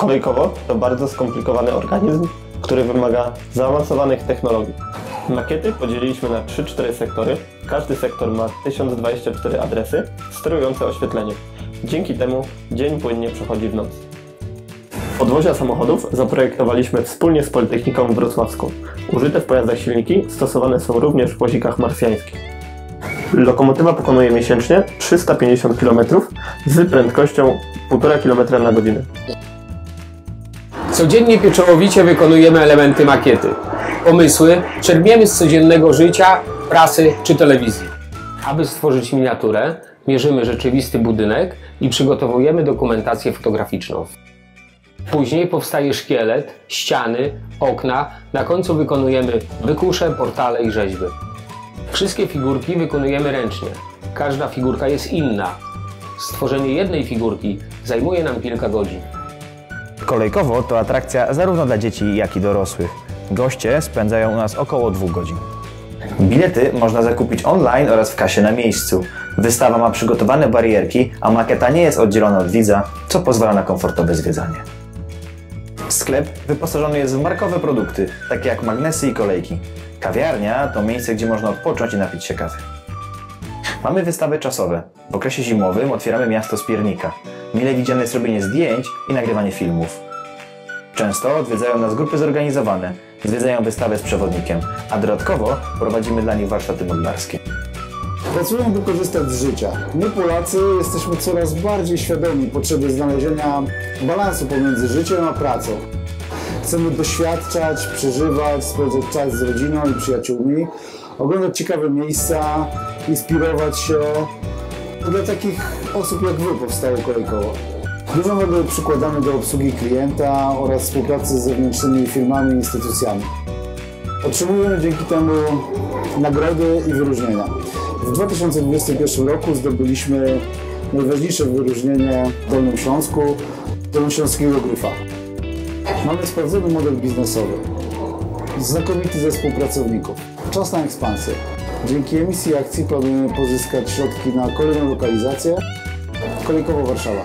Kolejkowo to bardzo skomplikowany organizm, który wymaga zaawansowanych technologii. Makiety podzieliliśmy na 3-4 sektory. Każdy sektor ma 1024 adresy sterujące oświetlenie. Dzięki temu dzień płynnie przechodzi w noc. Podwozia samochodów zaprojektowaliśmy wspólnie z Politechniką Wrocławską. Użyte w pojazdach silniki stosowane są również w wozikach marsjańskich. Lokomotywa pokonuje miesięcznie 350 km z prędkością 1,5 km na godzinę. Codziennie pieczołowicie wykonujemy elementy makiety. Pomysły czerpiemy z codziennego życia, prasy czy telewizji. Aby stworzyć miniaturę, mierzymy rzeczywisty budynek i przygotowujemy dokumentację fotograficzną. Później powstaje szkielet, ściany, okna, na końcu wykonujemy wykusze, portale i rzeźby. Wszystkie figurki wykonujemy ręcznie. Każda figurka jest inna. Stworzenie jednej figurki zajmuje nam kilka godzin. Kolejkowo to atrakcja zarówno dla dzieci, jak i dorosłych. Goście spędzają u nas około dwóch godzin. Bilety można zakupić online oraz w kasie na miejscu. Wystawa ma przygotowane barierki, a makieta nie jest oddzielona od widza, co pozwala na komfortowe zwiedzanie. Sklep wyposażony jest w markowe produkty, takie jak magnesy i kolejki. Kawiarnia to miejsce, gdzie można odpocząć i napić się kawy. Mamy wystawy czasowe. W okresie zimowym otwieramy miasto z piernika. Mile widziane jest robienie zdjęć i nagrywanie filmów. Często odwiedzają nas grupy zorganizowane, zwiedzają wystawę z przewodnikiem, a dodatkowo prowadzimy dla nich warsztaty modlarskie. Pracujemy, by korzystać z życia. My, Polacy, jesteśmy coraz bardziej świadomi potrzeby znalezienia balansu pomiędzy życiem a pracą. Chcemy doświadczać, przeżywać, spędzać czas z rodziną i przyjaciółmi, oglądać ciekawe miejsca, inspirować się. Dla takich osób jak Wy powstało kolejkowo. Dużą wagę przykładamy do obsługi klienta oraz współpracy z zewnętrznymi firmami i instytucjami. Otrzymujemy dzięki temu nagrody i wyróżnienia. W 2021 roku zdobyliśmy najważniejsze wyróżnienie w Dolnym Śląsku, Dolnośląskiego Gryfa. Mamy sprawdzony model biznesowy, znakomity zespół pracowników, czas na ekspansję. Dzięki emisji akcji planujemy pozyskać środki na kolejną lokalizację Kolejkowo Warszawa.